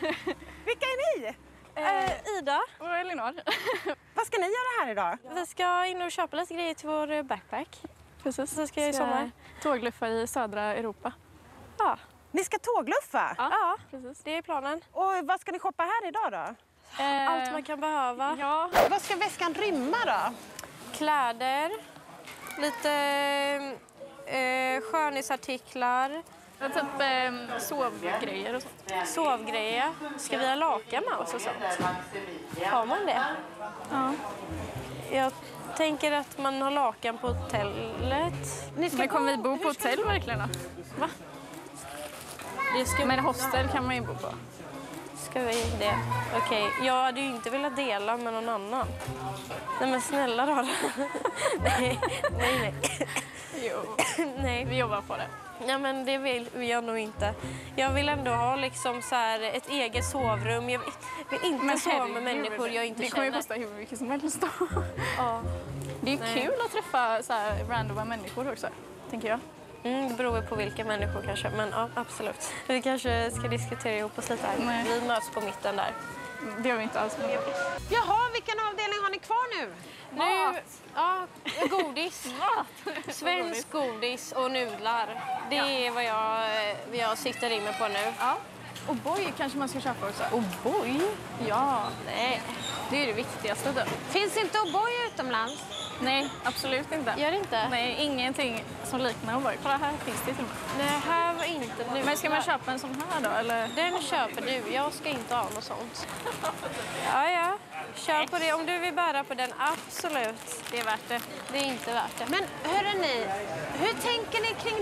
Vilka är ni? Eh, Ida, Och Elinor. Vad ska ni göra här idag? vi ska in och köpa lite grejer till vår eh, backpack. Precis. Så ska jag i sommar. tågluffa i södra Europa. Ja. Ni ska tågluffa? ja, Precis. det är planen. Och vad ska ni shoppa här idag då? Allt man kan behöva. Ja, Vad ska väskan rymma då? Kläder, lite eh, skönhetsartiklar, typ eh, sovgrejer och sånt. sovgrejer. Ska vi ha lakan med oss och sånt? Har man det? Ja. Jag tänker att man har lakan på hotellet. Ni ska Men kommer vi bo på hotell verkligen då? Va? Det ska, Men hostel kan man ju bo på. ska vi det? Okej, jag hade ju inte velat dela med någon annan. Nej men snälla då. nej, nej, nej. Vi jobbar på det. Ja, men det vill jag nog inte. Jag vill ändå ha liksom så här ett eget sovrum. Jag vill, inte sova med människor jag inte Det kommer ju känner. kosta hur mycket som helst då. Ja. Det är ju Nej. kul att träffa så här randoma människor också, tänker jag. Mm, det beror på vilka människor kanske, men ja, absolut. Vi kanske ska diskutera ihop oss lite här. Nej. Vi möts på mitten där. Det gör vi inte alls. Jaha, vilken avdelning har ni kvar nu? Nu, ja, godis. Svensk godis och nudlar. Det är vad jag, vad jag siktar in mig på nu. Ja. Och boy kanske man ska köpa också. O'boy? Ja, Nej, det är det viktigaste typ. Finns inte O'boy utomlands? Nej, absolut inte. gör det inte? Nej, ingenting som liknar O'boy. Kolla här finns det till och med. Nej, här var inte nudlar. Men ska man köpa en sån här då eller? Den köper du. Jag ska inte ha något sånt. Ja, ja. Kör på det. Om du vill bära på den, absolut. Det är värt det. Det är inte värt det. Men hörrni, hur tänker ni kring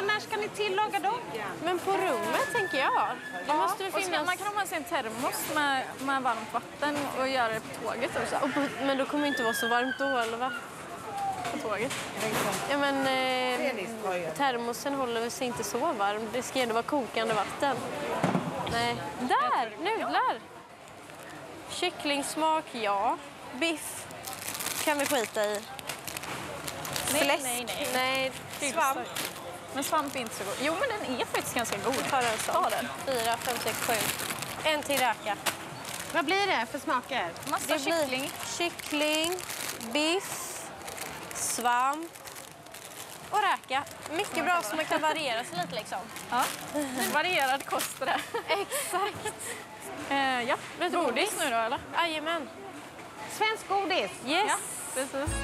nudlar? Alltså när ska ni tillaga dem? Men på rummet, tänker jag. Det måste det finnas. man kan ha med sig en termos med, med varmt vatten och göra det på tåget också. Och på... Men då kommer det inte vara så varmt då, eller va? På tåget. Ja, men eh, termosen håller sig inte så varm. Det ska ändå vara kokande vatten. Nej. Där! Nudlar! Kycklingsmak, ja. Biff kan vi skita i. Nej, Fläsk? nej, nej. nej. Svamp? Men svamp är inte så god. Jo, men den är faktiskt ganska god. Ta den så. Ta den. Fyra, fem, sex, sju. En till räka. Vad blir det för smaker? Massa Det kyckling. kyckling, biff, svamp och räka. Mycket bra så man kan variera sig lite liksom. Ja. Varierad kost det. Exakt. Eh, ja, Lite godis godis. nu då eller? Jajamän. Svensk godis? Yes. Ja, precis.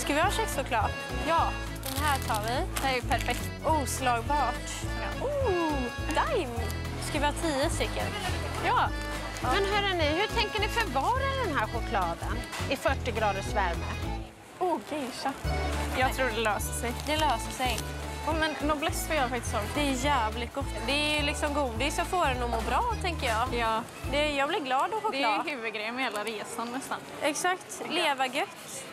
Ska vi ha kexchoklad? Ja, Den här tar vi. det här är ju perfekt. Oslagbart. Oh, Dime. Ska vi ha tio stycken? Ja, Men hörrni, hur tänker ni förvara den här chokladen i 40 graders värme? oh geisha. Jag tror det löser sig. Det löser sig. Oh, men noblesse får jag faktiskt ha. Det är jävligt gott. Det är ju liksom godis och får en att må bra, tänker jag. Ja, Det, jag blir glad av det är choklad. huvudgrejen med hela resan nästan. Exakt. Leva gött.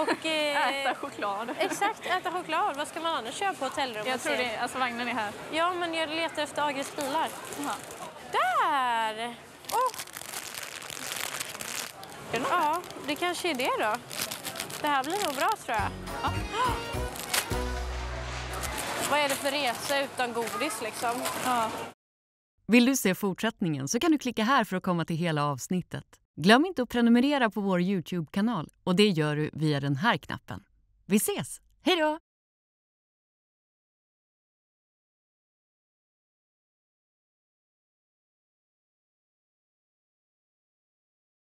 Och... Eh, Äta choklad. Exakt, äta choklad. Vad ska man annars köra på hotellrummet? Jag tror det, alltså vagnen är här. Ja, men jag letar efter Agres bilar. Jaha. Där! Oh. Ja, det kanske är det då. Det här blir nog bra tror jag. Ja. Vad är det för resa utan godis liksom? Ja. Vill du se fortsättningen så kan du klicka här för att komma till hela avsnittet. Glöm inte att prenumerera på vår Youtube-kanal och det gör du via den här knappen. Vi ses! Hej då!